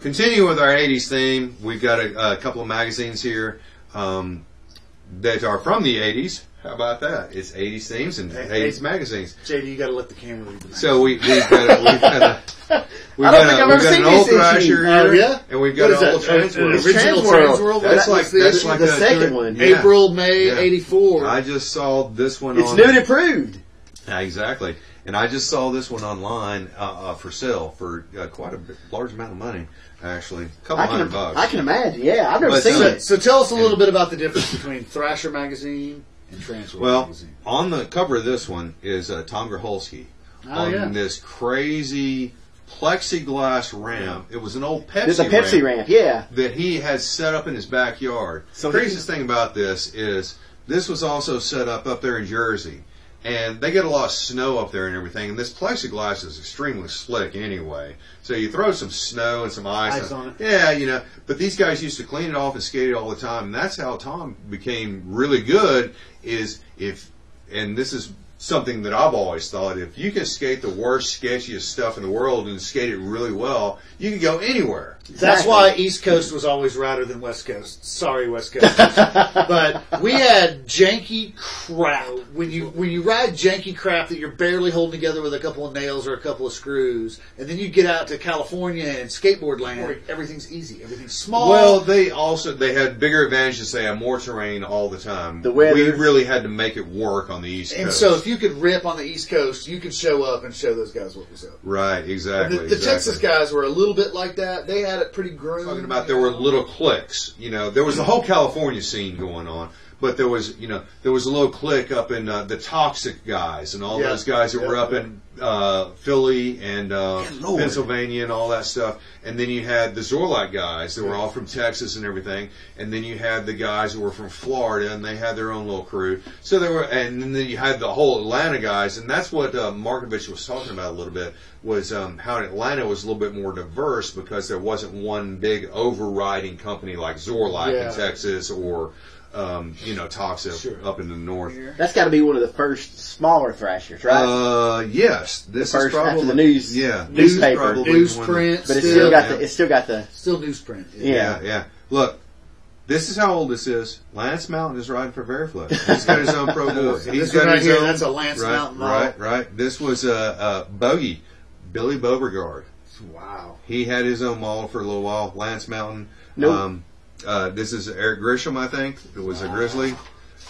Continue with our 80s theme. We've got a, a couple of magazines here um, that are from the 80s. How about that? It's 80s themes and Hey, 80s magazines. JD, you got to let the camera read the So we, we've got a, we've got a, we've I got, don't think a, I've we've ever got seen an old this issue. Thrasher Oh, here, yeah? and we've got What an is old that? Transworld. An original Transworld. Transworld? That's That- like the that's issue? like the a second two- one. Yeah. April, May, Yeah. 84. I just saw this one. It's on, new and improved. Yeah, exactly. And I just saw this one online uh, uh, for sale for uh, quite a bit, large amount of money, actually, a couple I hundred can, bucks. I can imagine. Yeah, I've never But, seen uh, it. so tell us a little bit about the difference between Thrasher magazine and Transworld Well, magazine. on the cover of this one is uh, Tom Groholski Oh, on yeah. this crazy plexiglass ramp. It was an old Pepsi, There's a Pepsi ramp. Yeah. that he had set up in his backyard. So the he- craziest thing about this is this was also set up up there in Jersey. And they get a lot of snow up there and everything. And this plexiglass is extremely slick anyway. So you throw some snow and some ice, Ice on it. Yeah, you know. But these guys used to clean it off and skate it all the time. And that's how Tom became really good is if, and this is something that I've always thought, if you can skate the worst, sketchiest stuff in the world and skate it really well, you can go anywhere. That's why East Coast was always radder than West Coast. Sorry, West Coast. but we had janky crap. When you when you ride janky crap that you're barely holding together with a couple of nails or a couple of screws, and then you get out to California and skateboard land, everything's easy, everything's small. Well, they also they had bigger advantages. They had more terrain all the time. The weather. We really had to make it work on the East and Coast. so if you could rip on the East Coast, you could show up and show those guys what was up. right, exactly. The, the exactly. Texas guys were a little bit like that. They had it pretty groomed. talking about there were little cliques. You know, there was the whole California scene going on, but there was you know there was a little clique up in uh, the Toxic guys and all Yeah. those guys that were Yeah. up in uh, Philly and uh, Good Lord. Pennsylvania and all that stuff. And then you had the Zorlac guys that were all from Texas and everything. And then you had the guys that were from Florida and they had their own little crew. So there were, and then you had the whole Atlanta guys, and that's what uh, Markovich was talking about a little bit was um, how Atlanta was a little bit more diverse because there wasn't one big overriding company like Zorlac Yeah. in Texas or um, you know Toxic Sure. up in the north. That's got to be one of the first smaller thrashers, right? Uh, yes, this The is first after the news- Yeah, newspaper. probably one of Newsprint, but it's still, still got yeah. the. It's still got the. still newsprint. Yeah. Yeah, yeah. Look, this is how old this is. Lance Mountain is riding for Variflex. He's got his own pro board. So He's this got right his here, own. that's a Lance right, Mountain model. Right, right. This was a uh, uh, Bogey, Billy Beauregard. Wow. He had his own model for a little while. Lance Mountain. Nope. Um, uh, this is Eric Grisham, I think. It was a Grizzly.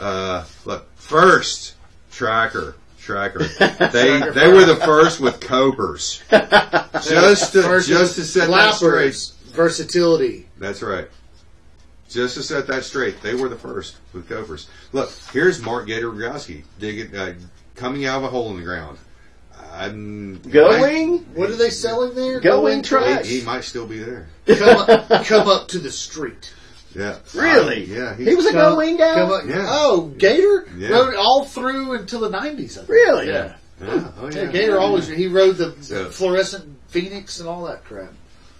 Uh, look, first tracker. Tracker. They they were the first with copers. Just to just to set that straight. flappers, versatility. That's right. Just to set that straight, they were the first with copers. Look, here's Mark Gator Rogowski digging, uh, coming out of a hole in the ground. I'm, Going? What are they selling there? Going He, he might still be there. Come up, come up to the street. Yeah. Really? yeah. He was a Come- going guy. come up- Yeah. Oh, Gator Yeah. rode all through until the nineties. Really? Yeah. Yeah. Oh, Yeah, yeah. Gator always he rode the So- fluorescent Phoenix and all that crap.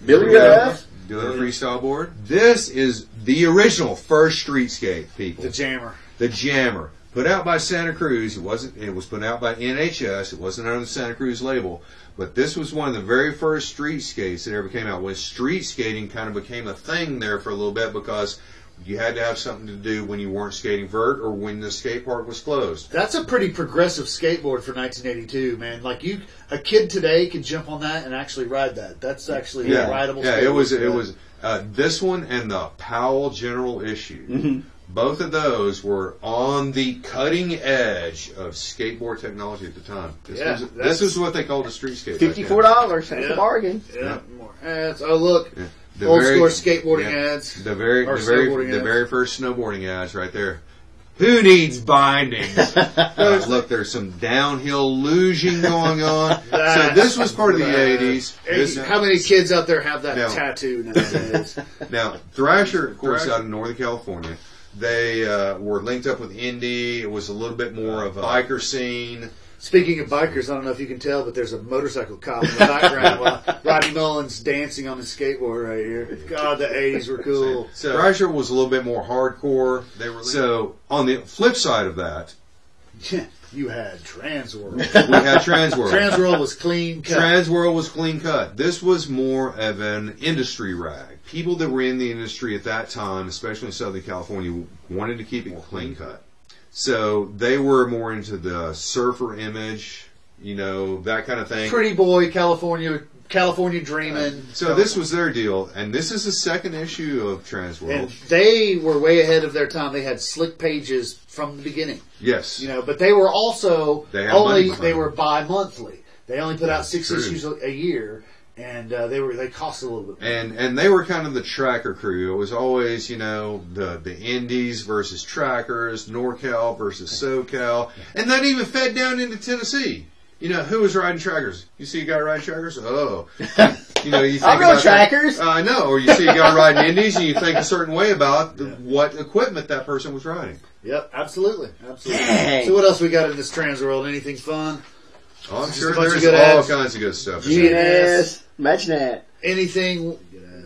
Billy Yeah. Ruff. Doing a freestyle board. This is the original first street skate, people. The jammer. the Jammer, put out by Santa Cruz. It wasn't. It was put out by NHS. It wasn't under the Santa Cruz label. But this was one of the very first street skates that ever came out. When street skating kind of became a thing there for a little bit because you had to have something to do when you weren't skating vert or when the skate park was closed. That's a pretty progressive skateboard for 1982, man. Like you, a kid today could jump on that and actually ride that. That's actually a rideable. yeah. It was. It was uh, this one and the Powell General issue. Mm-hmm. Both of those were on the cutting edge of skateboard technology at the time. This, Yeah, was, this is what they called a street skate. Fifty-four dollars. That's Yeah. a bargain. Yeah. More ads. Oh look, Yeah. The old very- school skateboarding yeah. ads. The very, the very, snowboarding the very first snowboarding ads right there. Who needs bindings? Look, there's some downhill luging going on. so this was part of the bad. 80s. This, how many kids out there have that No. tattoo nowadays? now, Thrasher, of course, out in Northern California, they uh, were linked up with Indy. It was a little bit more of a biker scene. Speaking of bikers, I don't know if you can tell, but there's a motorcycle cop in the background while Rodney Mullen's dancing on his skateboard right here. God, the 80s were cool. So Thrasher was a little bit more hardcore. They were so on the flip side of that, you had Transworld. We had Transworld. Transworld was clean cut. Transworld was clean cut. This was more of an industry rag. People that were in the industry at that time, especially in Southern California, wanted to keep it clean cut. So they were more into the surfer image, you know, that kind of thing. Pretty boy, California, California dreaming. So this was their deal, and this is the second issue of Transworld. and they were way ahead of their time. They had slick pages from the beginning, yes, you know. But they were also They only they were bi-monthly. They only put out six true. issues a year, and uh, they were they cost a little bit. more. and and they were kind of the tracker crew. It was always, you know, the the Indies versus trackers, NorCal versus SoCal, and that even fed down into Tennessee. You know, who was riding trackers? You see a guy riding trackers? Oh, you know, you think I'll go about trackers. I know, or you see a guy riding Indies, and you think a certain way about the, what equipment that person was riding. Yep, absolutely, absolutely. Dang. So what else we got in this Transworld? Anything fun? Oh, I'm Just sure a bunch of there's all ads. kinds of good stuff. in Yeah. Yes. Imagine that. Anything?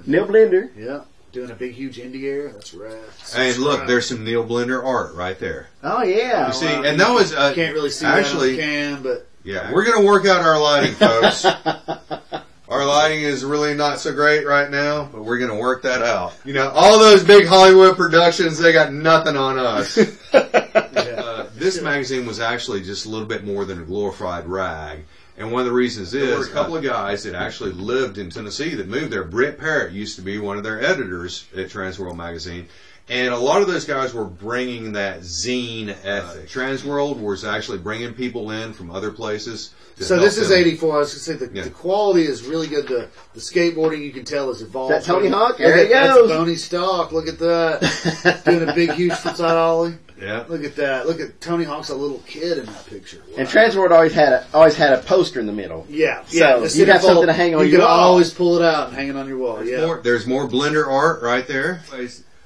Neil Blender. Yeah, doing a big huge indie air. That's rad. And look, there's some Neil Blender art right there. Oh yeah. You see, and that was uh, can't really see actually. that on the can, but Yeah, we're gonna work out our lighting, folks. our lighting is really not so great right now, but we're gonna work that out. You know, all those big Hollywood productions, they got nothing on us. uh, this magazine was actually just a little bit more than a glorified rag. And one of the reasons is there were a uh, couple of guys that actually lived in Tennessee that moved there. Britt Parrott used to be one of their editors at Transworld magazine. And a lot of those guys were bringing that zine ethic. Transworld was actually bringing people in from other places. so this is them. '84. I was gonna say the, Yeah. the quality is really good. The the skateboarding you can tell is evolved. That Tony Hawk? Look There at- he That's goes. Boney Stock. Look at that. Doing a big huge frontside ollie. Yeah. Look at that. Look at Tony Hawk's a little kid in that picture. And Transworld always had a always had a poster in the middle. Yeah, So, yeah. you center got fold, something to hang on You your can wall. always pull it out and hang it on your wall. Yeah. More, there's more blender art right there.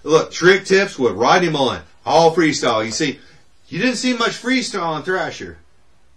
Look, trick tips with ride him on. All freestyle. You see, you didn't see much freestyle on Thrasher.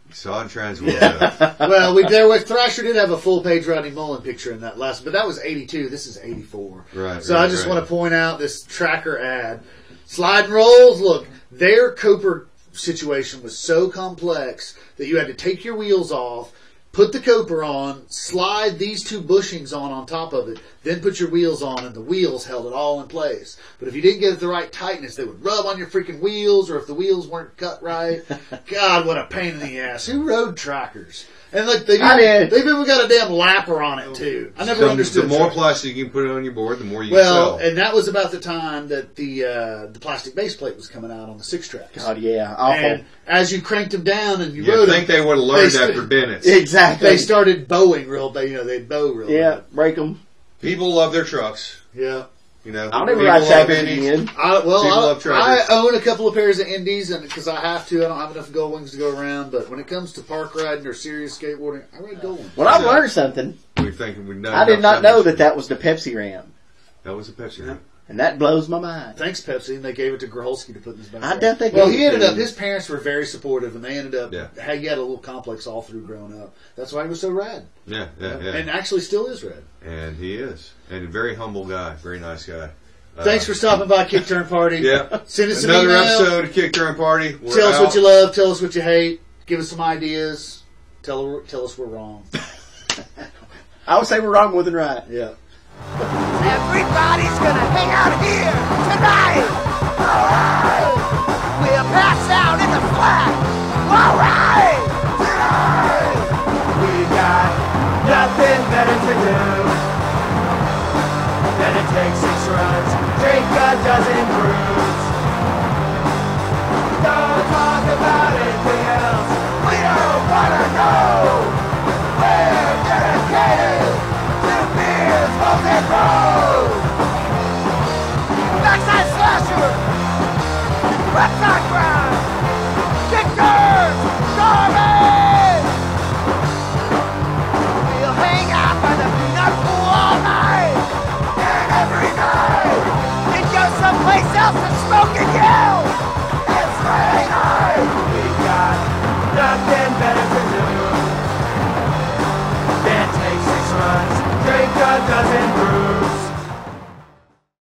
You saw it in Transworld. though. well, we there was Thrasher did have a full page Rodney Mullen picture in that last, but that was '82. This is '84. Right, So right, I just right. want to point out this tracker ad, slide and rolls. Look, their coper situation was so complex that you had to take your wheels off, put the coper on, slide these two bushings on on top of it, then put your wheels on, and the wheels held it all in place. But if you didn't get it the right tightness, they would rub on your freaking wheels, or if the wheels weren't cut right, God, what a pain in the ass. Who rode trackers? And like they I did. they've even got a damn lapper on it too. I never the, understood. the more trackers. plastic you can put on your board, the more you Well, can sell. and that was about the time that the uh, the plastic base plate was coming out on the six tracks. God yeah, awful. And as you cranked them down and you you rode think them, they would have learned they- after Bennett's. exactly. They started bowing real bad. You know, they'd bow real yeah, bad. break them. People love their trucks. Yeah. You know, I'll never People ride love trackers Indies. again. I, well, People I, love trackers. Own a couple of pairs of Indies, and because I have to, I don't have enough Gullwings to go around. But when it comes to park riding or serious skateboarding, I ride Gullwings. Well, I've Yeah. learned something. We think we know. I did enough not know numbers. that that was the Pepsi ramp, that was a Pepsi. ramp. And that blows my mind. Thanks, Pepsi, and they gave it to Groholski to put in his back. I doubt they Well, he ended to up. His parents were very supportive, and they ended up. Yeah. He had a little complex all through growing up. That's why he was so rad, Yeah, yeah, yeah. and actually still is rad. And he is, and a very humble guy, very nice guy. Uh, Thanks for stopping by, Kickturn Party. Yeah. Send us an Another email. episode of Kickturn Party. We're Tell us out. what you love. Tell us what you hate. Give us some ideas. Tell tell us we're wrong. I would say we're wrong more than right. Yeah. Everybody's gonna hang out here tonight. Alright. We'll pass out in the flat. Alright. Tonight. We got nothing better to do than to take six runs, drink a dozen brews. Don't talk about anything